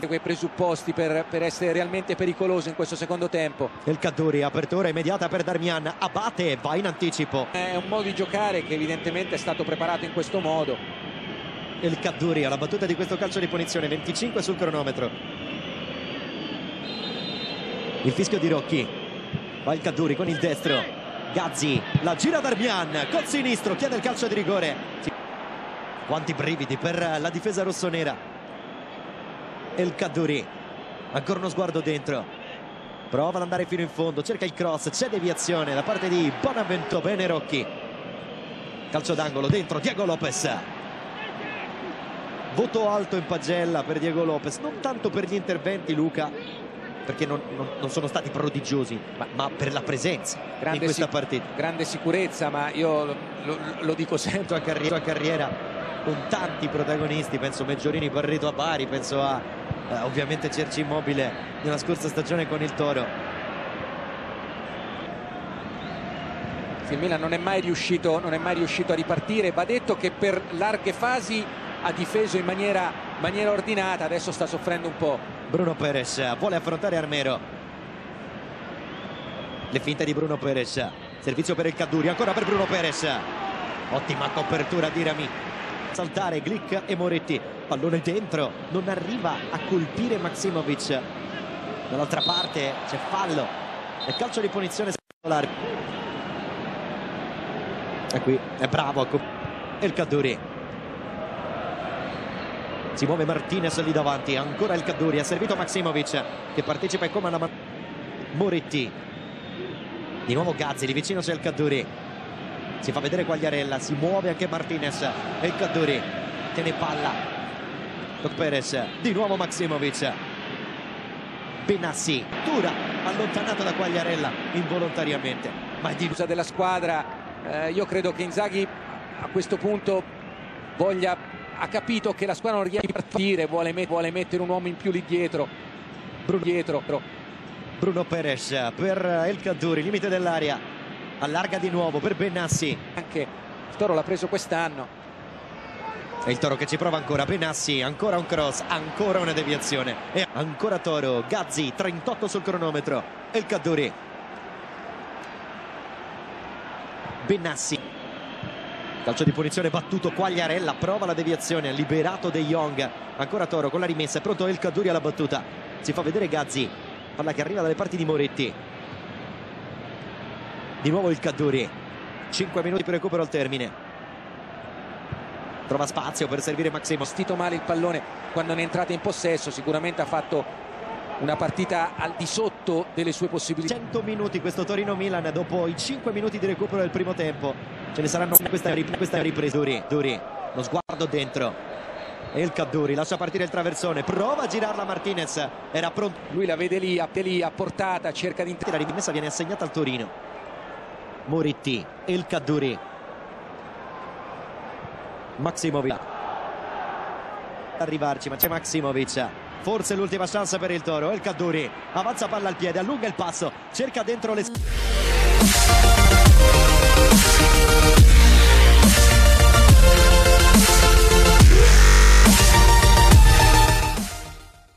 quei presupposti per, per, essere realmente pericoloso in questo secondo tempo. Il Caduri, apertura immediata per Darmian, abbatte e va in anticipo. È un modo di giocare che evidentemente è stato preparato in questo modo. Il Caduri alla battuta di questo calcio di punizione, 25 sul cronometro. Il fischio di Rocchi. Va il Caduri con il destro. Gazzi, la gira Darmian, col sinistro, chiede il calcio di rigore. Quanti brividi per la difesa rossonera. El Kaduri ancora uno sguardo dentro. Prova ad andare fino in fondo cerca il cross c'è deviazione da parte di Bonavento bene Rocchi calcio d'angolo dentro Diego Lopez. Voto alto in pagella per Diego Lopez. Non tanto per gli interventi Luca perché non, non, non sono stati prodigiosi ma, ma per la presenza grande in questa partita. grande sicurezza ma io lo, lo, dico sempre. A carriera, a carriera con tanti protagonisti penso Meggiorini Barreto a Bari penso a eh, ovviamente Cerci Immobile nella scorsa stagione con il Toro. Il Milan non è mai riuscito, non è mai riuscito a ripartire. Va detto che per larghe fasi ha difeso in maniera, maniera ordinata adesso sta soffrendo un po' Bruno Perez vuole affrontare Armero. Le finte di Bruno Perez. Servizio per il Caduri ancora per Bruno Perez. Ottima copertura di Rami saltare Glick e Moretti. Pallone dentro non arriva a colpire Maximovic. Dall'altra parte c'è fallo. E calcio di punizione e qui è bravo e il Caduri si muove Martinez lì davanti. Ancora il Caduri ha servito Maximovic che partecipa in coma alla Moretti. Di nuovo Gazzi di vicino c'è il Caduri si fa vedere Quagliarella si muove anche Martinez e il Caduri tiene palla Doc Perez di nuovo Maximovic. Benassi Tura allontanato da Quagliarella involontariamente. Ma è di della squadra. Eh, io credo che Inzaghi a questo punto voglia ha capito che la squadra non riesce a partire vuole, met vuole mettere un uomo in più lì dietro. Bruno, dietro. Bruno Perez per il Caduri limite dell'aria allarga di nuovo per Benassi. Anche il Toro l'ha preso quest'anno. E il Toro che ci prova ancora. Benassi ancora un cross ancora una deviazione. E ancora Toro. Gazzi 38 sul cronometro. E il Caduri Benassi. Calcio di punizione battuto. Quagliarella prova la deviazione. Liberato De Jong. Ancora Toro con la rimessa. È pronto il Caduri alla battuta. Si fa vedere Gazzi. Palla che arriva dalle parti di Moretti di nuovo il Caduri 5 minuti per recupero al termine. Trova spazio per servire Maximo stito male il pallone quando ne è entrata in possesso. Sicuramente ha fatto una partita al di sotto delle sue possibilità. 100 minuti questo Torino-Milan dopo i 5 minuti di recupero del primo tempo. Ce ne saranno questa, questa ripresa. Duri, Duri lo sguardo dentro. E il Caduri lascia partire il traversone. Prova a girarla Martinez. Era pronto. Lui la vede lì, lì a portata cerca di la rimessa viene assegnata al Torino Moritti, El Kaduri Maximovic. Arrivarci ma c'è Maximovic. Forse l'ultima chance per il Toro El Kaduri avanza palla al piede allunga il passo cerca dentro le